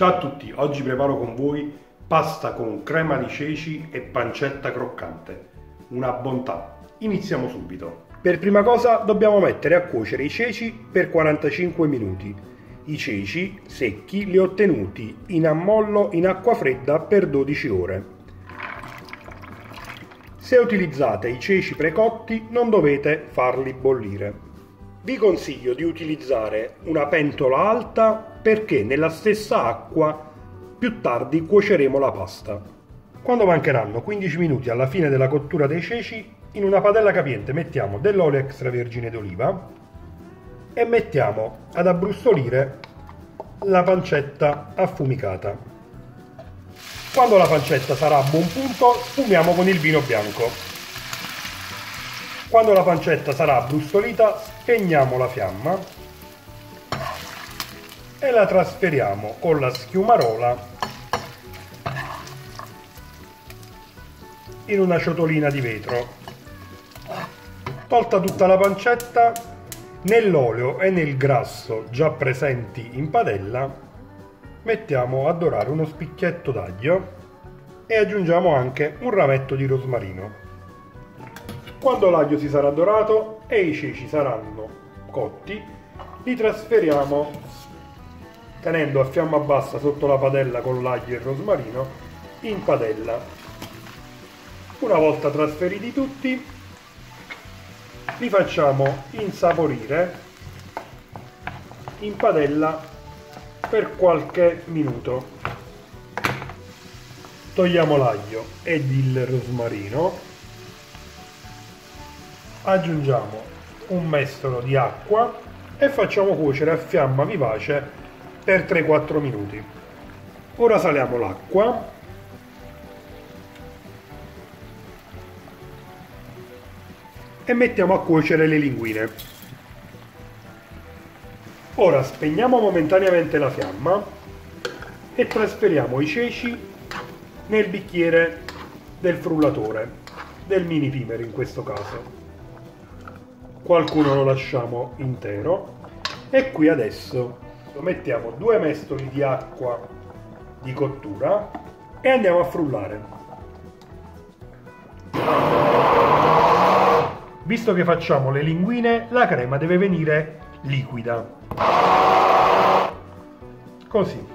Ciao a tutti, oggi preparo con voi pasta con crema di ceci e pancetta croccante. Una bontà. Iniziamo subito. Per prima cosa dobbiamo mettere a cuocere i ceci per 45 minuti. I ceci secchi li ho tenuti in ammollo in acqua fredda per 12 ore. Se utilizzate i ceci precotti non dovete farli bollire. Vi consiglio di utilizzare una pentola alta perché nella stessa acqua più tardi cuoceremo la pasta. Quando mancheranno 15 minuti alla fine della cottura dei ceci, in una padella capiente mettiamo dell'olio extravergine d'oliva e mettiamo ad abbrustolire la pancetta affumicata. Quando la pancetta sarà a buon punto, sfumiamo con il vino bianco. Quando la pancetta sarà abbrustolita spegniamo la fiamma e la trasferiamo con la schiumarola in una ciotolina di vetro. Tolta tutta la pancetta, nell'olio e nel grasso già presenti in padella mettiamo a dorare uno spicchietto d'aglio e aggiungiamo anche un rametto di rosmarino. Quando l'aglio si sarà dorato e i ceci saranno cotti, li trasferiamo tenendo a fiamma bassa sotto la padella con l'aglio e il rosmarino in padella. Una volta trasferiti tutti, li facciamo insaporire in padella per qualche minuto. Togliamo l'aglio ed il rosmarino aggiungiamo un mestolo di acqua e facciamo cuocere a fiamma vivace per 3-4 minuti. Ora saliamo l'acqua e mettiamo a cuocere le linguine. Ora spegniamo momentaneamente la fiamma e trasferiamo i ceci nel bicchiere del frullatore, del mini pimer in questo caso qualcuno lo lasciamo intero. E qui adesso mettiamo due mestoli di acqua di cottura e andiamo a frullare. Visto che facciamo le linguine la crema deve venire liquida. Così.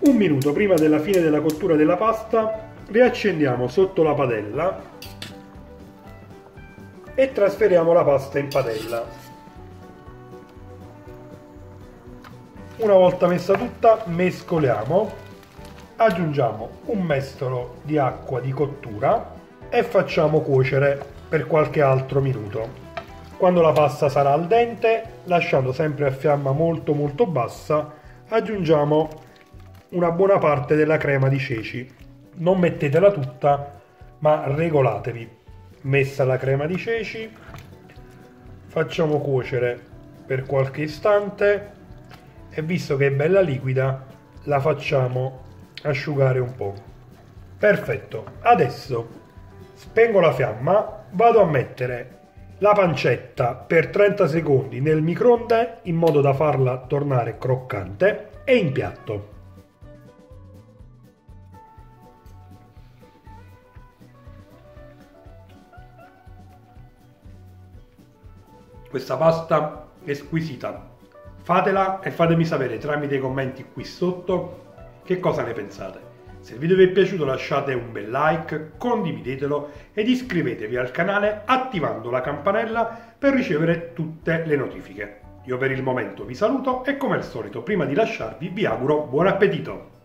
Un minuto prima della fine della cottura della pasta riaccendiamo sotto la padella e trasferiamo la pasta in padella. Una volta messa tutta mescoliamo, aggiungiamo un mestolo di acqua di cottura e facciamo cuocere per qualche altro minuto. Quando la pasta sarà al dente, lasciando sempre a fiamma molto molto bassa, aggiungiamo una buona parte della crema di ceci. Non mettetela tutta, ma regolatevi messa la crema di ceci facciamo cuocere per qualche istante e visto che è bella liquida la facciamo asciugare un po' perfetto. Adesso spengo la fiamma vado a mettere la pancetta per 30 secondi nel microonde in modo da farla tornare croccante e in piatto questa pasta è squisita. Fatela e fatemi sapere tramite i commenti qui sotto che cosa ne pensate. Se il video vi è piaciuto lasciate un bel like, condividetelo ed iscrivetevi al canale attivando la campanella per ricevere tutte le notifiche. Io per il momento vi saluto e come al solito prima di lasciarvi vi auguro buon appetito!